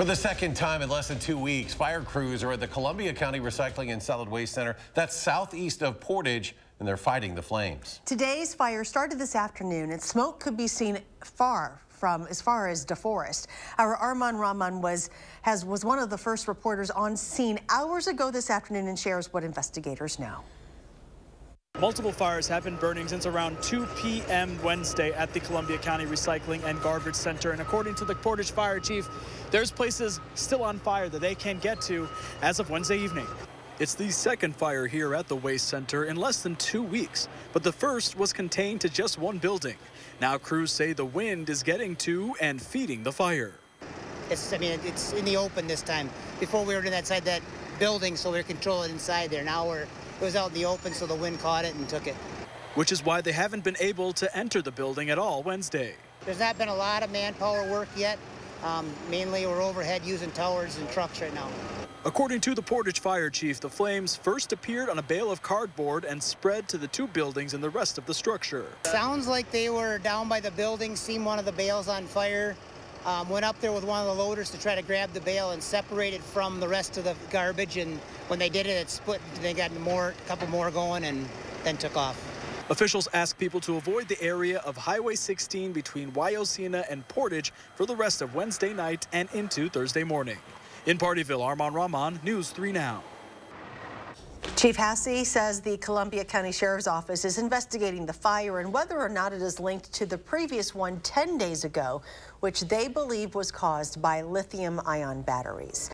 For the second time in less than two weeks, fire crews are at the Columbia County Recycling and Solid Waste Center. That's southeast of Portage, and they're fighting the flames. Today's fire started this afternoon, and smoke could be seen far from as far as DeForest. Our Arman Rahman was has was one of the first reporters on scene hours ago this afternoon and shares what investigators know. Multiple fires have been burning since around 2 p.m. Wednesday at the Columbia County Recycling and Garbage Center. And according to the Portage Fire Chief, there's places still on fire that they can't get to as of Wednesday evening. It's the second fire here at the Waste Center in less than two weeks, but the first was contained to just one building. Now crews say the wind is getting to and feeding the fire. It's, I mean, it's in the open this time. Before we were in that side that building, so we were controlling inside there. Now we're it was out in the open, so the wind caught it and took it. Which is why they haven't been able to enter the building at all Wednesday. There's not been a lot of manpower work yet. Um, mainly we're overhead using towers and trucks right now. According to the Portage Fire Chief, the flames first appeared on a bale of cardboard and spread to the two buildings and the rest of the structure. Sounds like they were down by the building, seen one of the bales on fire, um, went up there with one of the loaders to try to grab the bale and separate it from the rest of the garbage. And when they did it, it split. They got more, a couple more going, and then took off. Officials ask people to avoid the area of Highway 16 between Wyocena and Portage for the rest of Wednesday night and into Thursday morning. In Pardeeville, Armand Rahman, News 3 Now. Chief Hasse says the Columbia County Sheriff's Office is investigating the fire and whether or not it is linked to the previous one 10 days ago, which they believe was caused by lithium ion batteries.